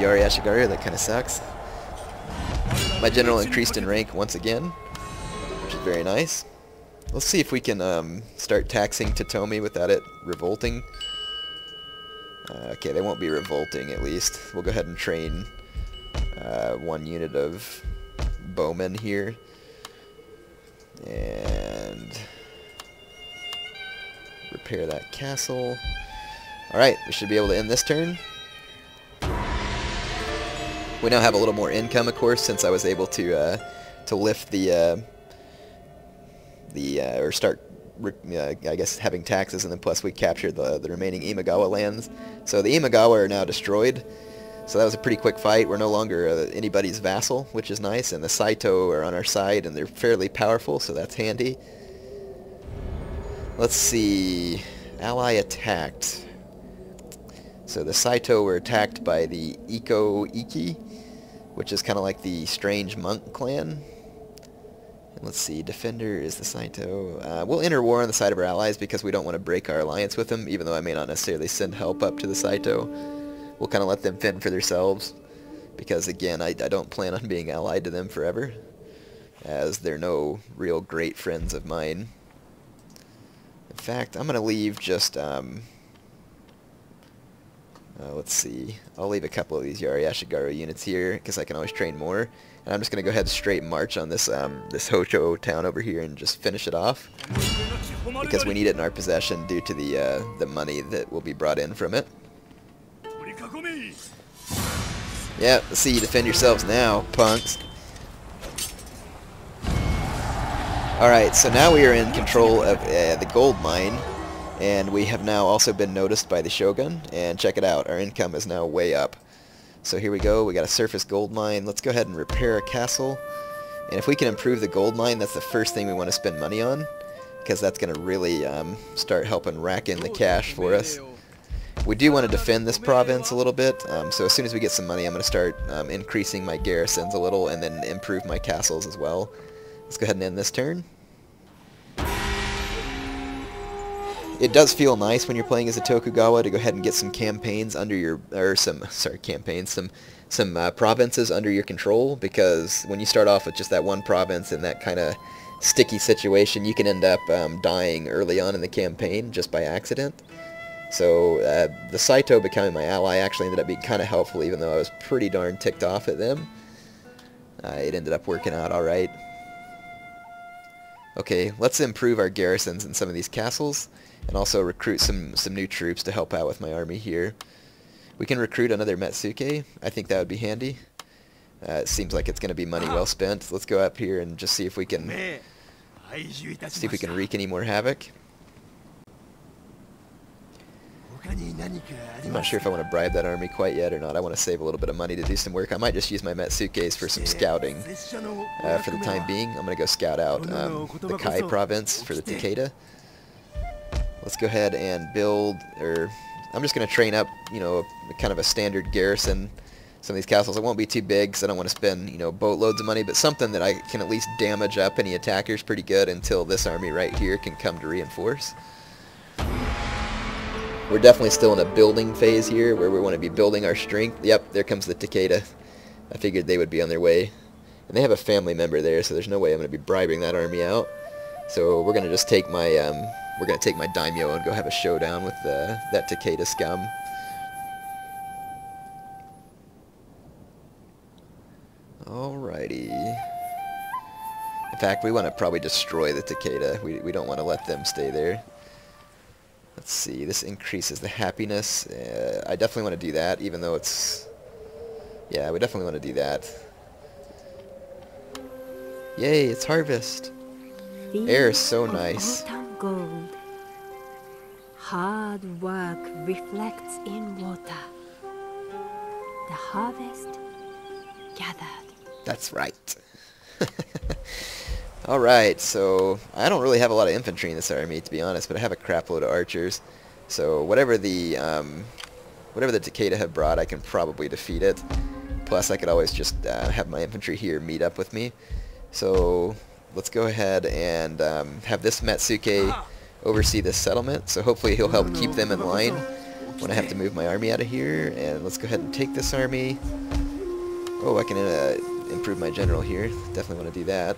Yari Ashigaru. That kind of sucks. My general increased in rank once again, which is very nice. Let's see if we can um, start taxing Totomi without it revolting. Uh, okay, they won't be revolting at least. We'll go ahead and train uh, one unit of bowmen here. And repair that castle. Alright, we should be able to end this turn. We now have a little more income, of course, since I was able to uh, to lift the uh, the uh, or start, uh, I guess, having taxes, and then plus we captured the the remaining Imagawa lands. So the Imagawa are now destroyed. So that was a pretty quick fight. We're no longer uh, anybody's vassal, which is nice, and the Saito are on our side, and they're fairly powerful, so that's handy. Let's see. Ally attacked. So the Saito were attacked by the Ikko Ikki, which is kind of like the strange monk clan. And let's see, Defender is the Saito. Uh, we'll enter war on the side of our allies because we don't want to break our alliance with them, even though I may not necessarily send help up to the Saito. We'll kind of let them fend for themselves, because again, I, I don't plan on being allied to them forever, as they're no real great friends of mine. In fact, I'm going to leave just... Um, uh, let's see. I'll leave a couple of these Yari Ashigaru units here because I can always train more. And I'm just going to go ahead straight march on this um, this Hocho town over here and just finish it off. Because we need it in our possession due to the uh, the money that will be brought in from it. Yeah, see, you defend yourselves now, punks. Alright, so now we are in control of uh, the gold mine. And we have now also been noticed by the Shogun. And check it out, our income is now way up. So here we go, we got a surface gold mine. Let's go ahead and repair a castle. And if we can improve the gold mine, that's the first thing we want to spend money on. Because that's going to really um, start helping rack in the cash for us. We do want to defend this province a little bit, um, so as soon as we get some money I'm going to start um, increasing my garrisons a little and then improve my castles as well. Let's go ahead and end this turn. It does feel nice when you're playing as a Tokugawa to go ahead and get some campaigns under your, or some, sorry, campaigns, some some uh, provinces under your control, because when you start off with just that one province in that kind of sticky situation, you can end up um, dying early on in the campaign just by accident. So uh, the Saito becoming my ally actually ended up being kind of helpful, even though I was pretty darn ticked off at them. Uh, it ended up working out alright. Okay, let's improve our garrisons in some of these castles and also recruit some, some new troops to help out with my army here. We can recruit another Metsuke. I think that would be handy. Uh, it seems like it's going to be money well spent. Let's go up here and just see if we can see if we can wreak any more havoc. I'm not sure if I want to bribe that army quite yet or not. I want to save a little bit of money to do some work. I might just use my Metsukes for some scouting uh, for the time being. I'm going to go scout out um, the Kai province for the Takeda. Let's go ahead and build, or I'm just going to train up, you know, kind of a standard garrison. Some of these castles, it won't be too big because I don't want to spend, you know, boatloads of money, but something that I can at least damage up any attackers pretty good until this army right here can come to reinforce. We're definitely still in a building phase here where we want to be building our strength. Yep, there comes the Takeda. I figured they would be on their way. And they have a family member there, so there's no way I'm going to be bribing that army out. So we're going to just take my, um, we're going to take my daimyo and go have a showdown with the, that Takeda scum. Alrighty. In fact, we want to probably destroy the Takeda. We, we don't want to let them stay there. Let's see, this increases the happiness. Uh, I definitely want to do that, even though it's... Yeah, we definitely want to do that. Yay, it's harvest. Air is so nice. Gold. Hard work reflects in water. The harvest gathered. That's right. Alright, so I don't really have a lot of infantry in this army, to be honest, but I have a crap load of archers. So whatever the um, whatever the Takeda have brought, I can probably defeat it. Plus, I could always just uh, have my infantry here meet up with me. So let's go ahead and um, have this Metsuke oversee this settlement. So hopefully he'll help keep them in line. when I have to move my army out of here. And let's go ahead and take this army. Oh, I can uh, improve my general here. Definitely want to do that.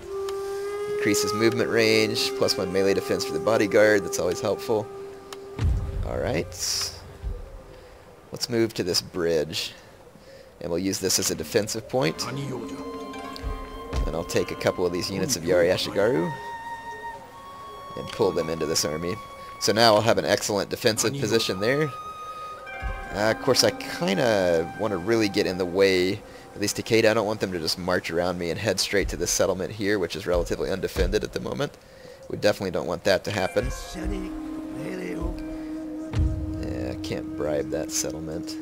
Increases movement range, plus one melee defense for the bodyguard. That's always helpful. Alright. Let's move to this bridge. And we'll use this as a defensive point. And I'll take a couple of these units of Yari Ashigaru and pull them into this army. So now I'll have an excellent defensive position there. Uh, of course, I kind of want to really get in the way, at least to Takeda. I don't want them to just march around me and head straight to this settlement here, which is relatively undefended at the moment. We definitely don't want that to happen. Yeah, I can't bribe that settlement.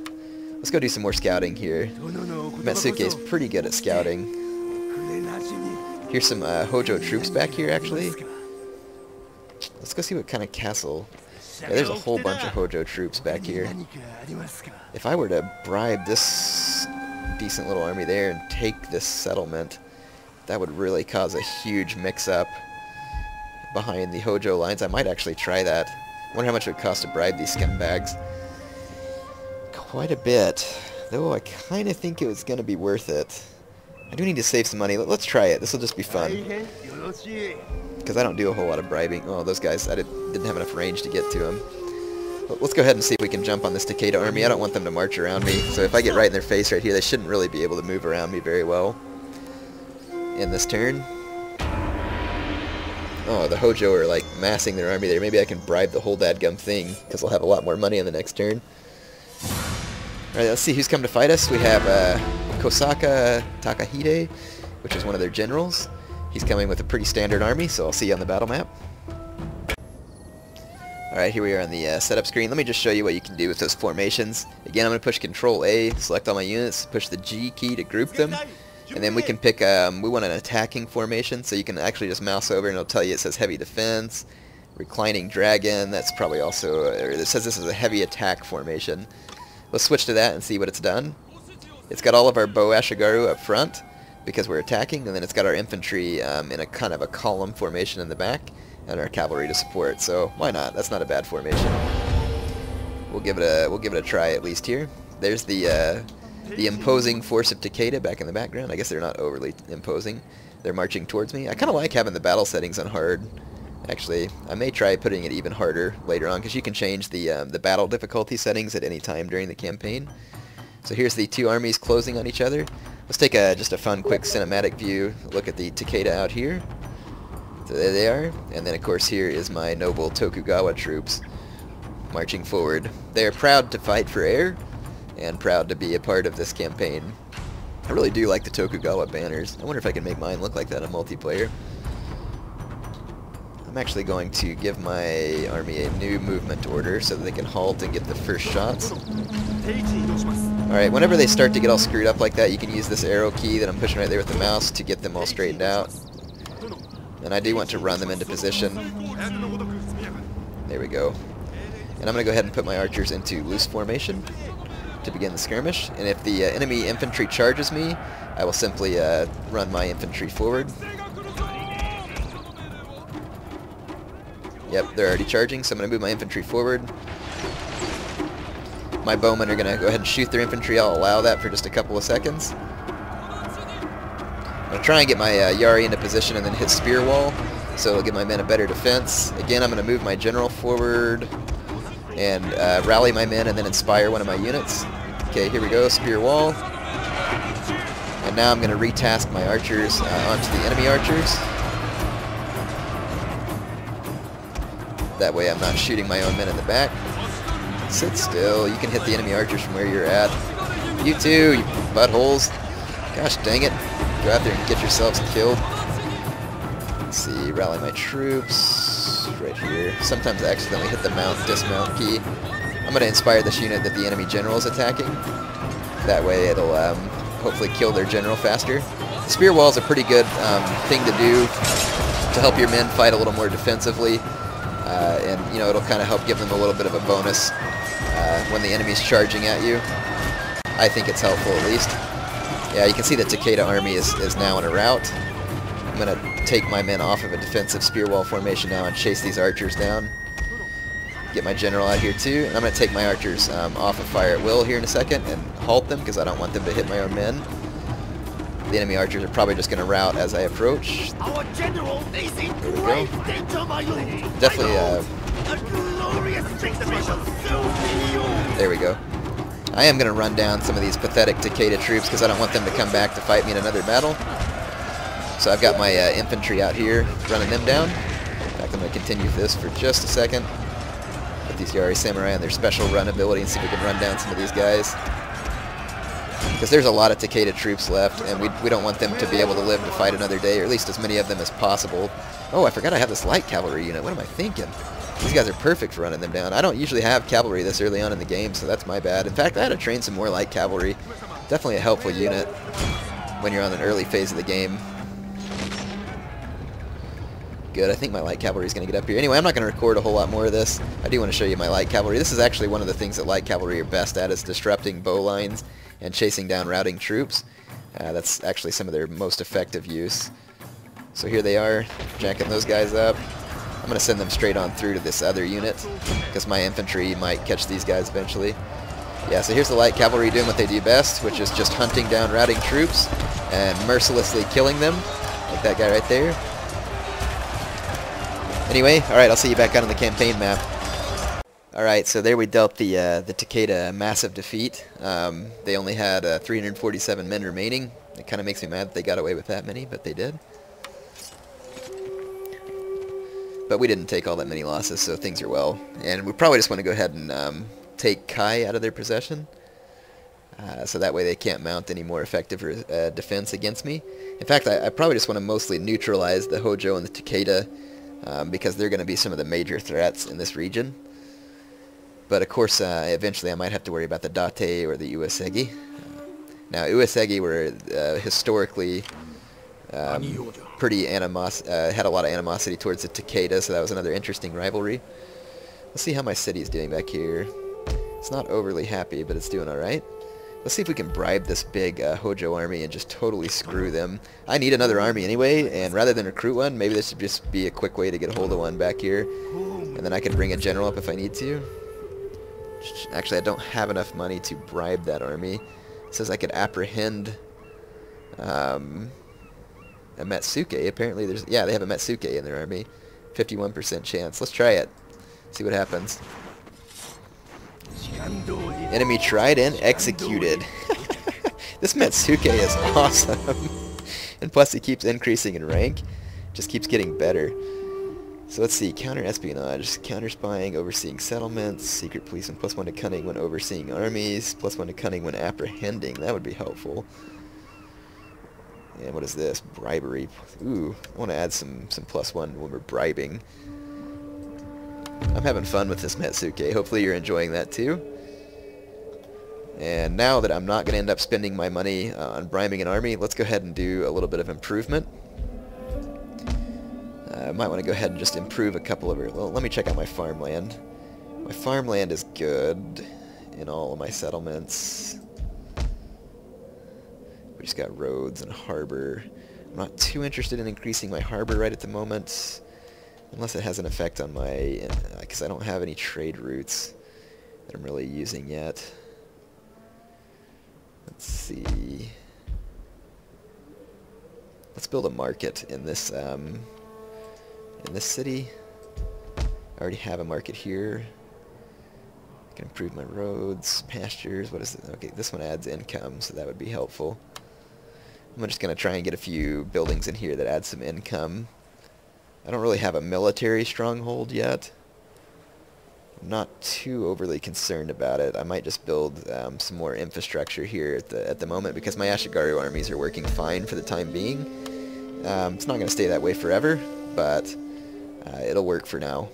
Let's go do some more scouting here. Metsuke is pretty good at scouting. Here's some uh, Hojo troops back here, actually. Let's go see what kind of castle yeah, there's a whole bunch of Hojo troops back here. If I were to bribe this decent little army there and take this settlement, that would really cause a huge mix-up behind the Hojo lines. I might actually try that. I wonder how much it would cost to bribe these scumbags. Quite a bit. Though I kind of think it was going to be worth it. I do need to save some money. Let's try it. This will just be fun. Because I don't do a whole lot of bribing. Oh, those guys, I did, not have enough range to get to them. Let's go ahead and see if we can jump on this Takeda army. I don't want them to march around me. So if I get right in their face right here, they shouldn't really be able to move around me very well in this turn. Oh, the Hojo are like massing their army there. Maybe I can bribe the whole dadgum thing, because I'll have a lot more money on the next turn. Alright, let's see who's come to fight us. We have uh, Kosaka Takahide, which is one of their generals. He's coming with a pretty standard army, so I'll see you on the battle map. Alright, here we are on the uh, setup screen. Let me just show you what you can do with those formations. Again, I'm going to push Control A, select all my units, push the G key to group them, and then we can pick, um, we want an attacking formation, so you can actually just mouse over and it'll tell you it says heavy defense, reclining dragon, that's probably also, it says this is a heavy attack formation. Let's switch to that and see what it's done. It's got all of our bow ashigaru up front because we're attacking, and then it's got our infantry um, in a kind of a column formation in the back, and our cavalry to support. So why not? That's not a bad formation. We'll give it a we'll give it a try at least here. There's the uh, the imposing force of Takeda back in the background. I guess they're not overly imposing. They're marching towards me. I kind of like having the battle settings on hard. Actually, I may try putting it even harder later on because you can change the um, the battle difficulty settings at any time during the campaign. So here's the two armies closing on each other. Let's take a, just a fun quick cinematic view, look at the Takeda out here. So there they are, and then of course here is my noble Tokugawa troops marching forward. They are proud to fight for Heir, and proud to be a part of this campaign. I really do like the Tokugawa banners. I wonder if I can make mine look like that in multiplayer. I'm actually going to give my army a new movement order so that they can halt and get the first shots. Alright, whenever they start to get all screwed up like that, you can use this arrow key that I'm pushing right there with the mouse to get them all straightened out. And I do want to run them into position. There we go. And I'm going to go ahead and put my archers into loose formation to begin the skirmish. And if the uh, enemy infantry charges me, I will simply uh, run my infantry forward. Yep, they're already charging, so I'm going to move my infantry forward. My bowmen are going to go ahead and shoot their infantry. I'll allow that for just a couple of seconds. I'm going to try and get my uh, Yari into position and then hit spear wall, so it'll give my men a better defense. Again, I'm going to move my general forward and uh, rally my men and then inspire one of my units. Okay, here we go, spear wall. And now I'm going to retask my archers uh, onto the enemy archers. That way I'm not shooting my own men in the back. Sit still. You can hit the enemy archers from where you're at. You too, you buttholes. Gosh dang it. Go out there and get yourselves killed. Let's see, rally my troops. Right here. Sometimes I accidentally hit the mount dismount key. I'm going to inspire this unit that the enemy general is attacking. That way it'll um, hopefully kill their general faster. Spear wall is a pretty good um, thing to do to help your men fight a little more defensively. Uh, and, you know, it'll kind of help give them a little bit of a bonus uh, when the enemy's charging at you. I think it's helpful at least. Yeah, you can see the Takeda army is, is now in a rout. I'm going to take my men off of a defensive spear wall formation now and chase these archers down. Get my general out here too, and I'm going to take my archers um, off of fire at will here in a second and halt them because I don't want them to hit my own men. The enemy archers are probably just going to rout as I approach. Our general is in There we great go. danger, my lord. Definitely, uh, A glorious victory shall soon be yours. There we go. I am going to run down some of these pathetic Takeda troops because I don't want them to come back to fight me in another battle. So I've got my uh, infantry out here running them down. In fact, I'm going to continue this for just a second. Put these Yari Samurai on their special run ability and see if we can run down some of these guys. Because there's a lot of Takeda troops left, and we, we don't want them to be able to live to fight another day, or at least as many of them as possible. Oh, I forgot I have this light cavalry unit. What am I thinking? These guys are perfect for running them down. I don't usually have cavalry this early on in the game, so that's my bad. In fact, I had to train some more light cavalry. Definitely a helpful unit when you're on an early phase of the game. Good, I think my light cavalry is going to get up here. Anyway, I'm not going to record a whole lot more of this. I do want to show you my light cavalry. This is actually one of the things that light cavalry are best at is disrupting bow lines and chasing down routing troops. Uh, that's actually some of their most effective use. So here they are, jacking those guys up. I'm going to send them straight on through to this other unit, because my infantry might catch these guys eventually. Yeah, so here's the light cavalry doing what they do best, which is just hunting down routing troops and mercilessly killing them, like that guy right there. Anyway, alright, I'll see you back out on the campaign map. Alright, so there we dealt the uh, the Takeda a massive defeat. Um, they only had uh, 347 men remaining. It kind of makes me mad that they got away with that many, but they did. But we didn't take all that many losses, so things are well. And we probably just want to go ahead and um, take Kai out of their possession. Uh, so that way they can't mount any more effective uh, defense against me. In fact, I, I probably just want to mostly neutralize the Hojo and the Takeda um, because they're going to be some of the major threats in this region. But of course, uh, eventually I might have to worry about the Date or the Uesugi. Uh, now, Uesugi were uh, historically um, pretty animos uh, had a lot of animosity towards the Takeda, so that was another interesting rivalry. Let's see how my city's doing back here. It's not overly happy, but it's doing alright. Let's see if we can bribe this big uh, Hojo army and just totally screw them. I need another army anyway, and rather than recruit one, maybe this should just be a quick way to get a hold of one back here. And then I can bring a general up if I need to. Actually, I don't have enough money to bribe that army. It says I could apprehend um, a Metsuke. Apparently, there's yeah, they have a Metsuke in their army. 51% chance. Let's try it. See what happens. Enemy tried and executed. this Metsuke is awesome. and plus, he keeps increasing in rank. Just keeps getting better. So let's see, counter-espionage, counter-spying, overseeing settlements, secret police, and plus one to cunning when overseeing armies, plus one to cunning when apprehending. That would be helpful. And what is this? Bribery. Ooh, I want to add some, some plus one when we're bribing. I'm having fun with this Metsuke. Hopefully you're enjoying that too. And now that I'm not going to end up spending my money uh, on bribing an army, let's go ahead and do a little bit of improvement. I might want to go ahead and just improve a couple of... Well, let me check out my farmland. My farmland is good in all of my settlements. We just got roads and harbor. I'm not too interested in increasing my harbor right at the moment. Unless it has an effect on my... Because uh, I don't have any trade routes that I'm really using yet. Let's see... Let's build a market in this, um, in this city. I already have a market here. I can improve my roads, pastures, what is it? Okay, this one adds income, so that would be helpful. I'm just going to try and get a few buildings in here that add some income. I don't really have a military stronghold yet. I'm not too overly concerned about it. I might just build um, some more infrastructure here at the, at the moment because my Ashigaru armies are working fine for the time being. Um, it's not going to stay that way forever, but uh, it'll work for now.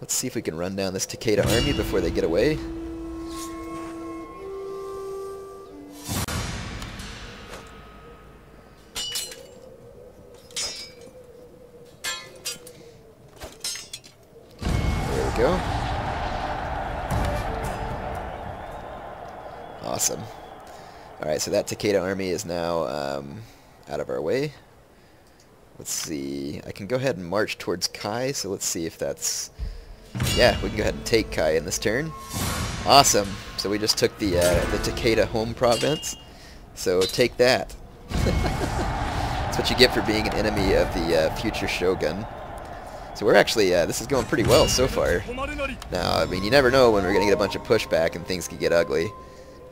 Let's see if we can run down this Takeda army before they get away. There we go. Awesome. Alright, so that Takeda army is now um, out of our way. Let's see. I can go ahead and march towards Kai, so let's see if that's... Yeah, we can go ahead and take Kai in this turn. Awesome. So we just took the uh, the Takeda home province. So take that. That's what you get for being an enemy of the uh, future shogun. So we're actually, uh, this is going pretty well so far. Now, I mean, you never know when we're going to get a bunch of pushback and things could get ugly.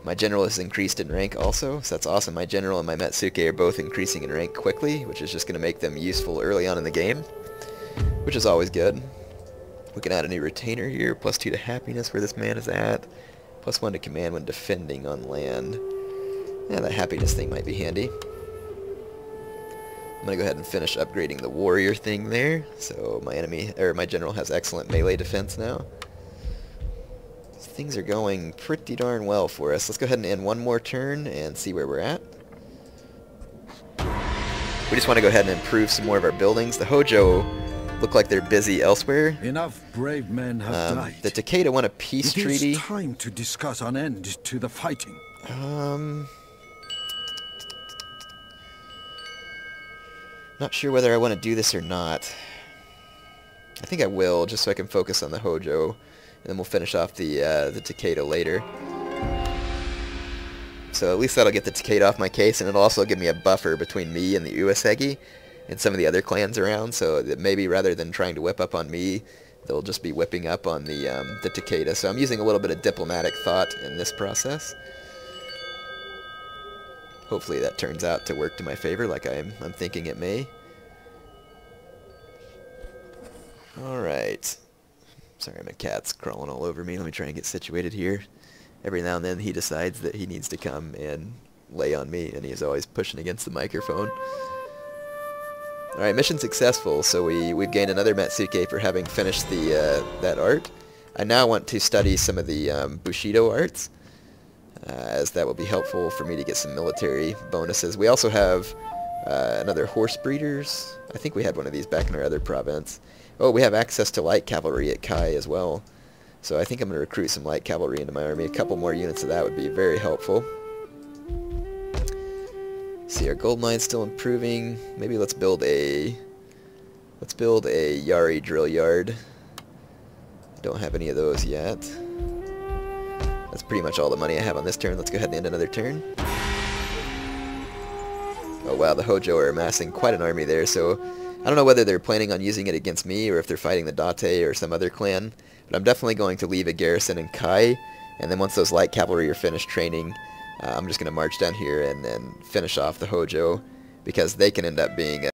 My general has increased in rank also, so that's awesome. My general and my Metsuke are both increasing in rank quickly, which is just going to make them useful early on in the game, which is always good. We can add a new retainer here, plus 2 to happiness where this man is at, plus 1 to command when defending on land. Yeah, that happiness thing might be handy. I'm going to go ahead and finish upgrading the warrior thing there, so my enemy, or my general has excellent melee defense now things are going pretty darn well for us. Let's go ahead and end one more turn and see where we're at. We just want to go ahead and improve some more of our buildings. The Hojo look like they're busy elsewhere. Enough brave men have Um, died. the Takeda want a peace It is treaty. time to discuss an end to the fighting. Um, not sure whether I want to do this or not. I think I will, just so I can focus on the Hojo, and then we'll finish off the uh, the Takeda later. So at least that'll get the Takeda off my case, and it'll also give me a buffer between me and the Uesugi and some of the other clans around, so that maybe rather than trying to whip up on me, they'll just be whipping up on the, um, the Takeda. So I'm using a little bit of diplomatic thought in this process. Hopefully that turns out to work to my favor like I'm, I'm thinking it may. Alright. Sorry, my cat's crawling all over me. Let me try and get situated here. Every now and then he decides that he needs to come and lay on me, and he's always pushing against the microphone. Alright, mission successful, so we, we've gained another Metsuke for having finished the uh, that art. I now want to study some of the um, Bushido arts, uh, as that will be helpful for me to get some military bonuses. We also have uh, another horse breeders. I think we had one of these back in our other province. Oh, we have access to light cavalry at Kai as well. So I think I'm going to recruit some light cavalry into my army. A couple more units of that would be very helpful. See, our gold mine's still improving. Maybe let's build a... Let's build a Yari drill yard. Don't have any of those yet. That's pretty much all the money I have on this turn. Let's go ahead and end another turn. Oh wow, the Hojo are amassing quite an army there, so I don't know whether they're planning on using it against me or if they're fighting the Date or some other clan, but I'm definitely going to leave a garrison in Kai, and then once those light cavalry are finished training, uh, I'm just going to march down here and then finish off the Hojo, because they can end up being